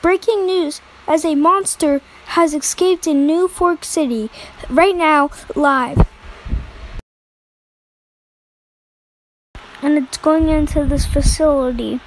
Breaking news as a monster has escaped in New Fork City. Right now, live. And it's going into this facility.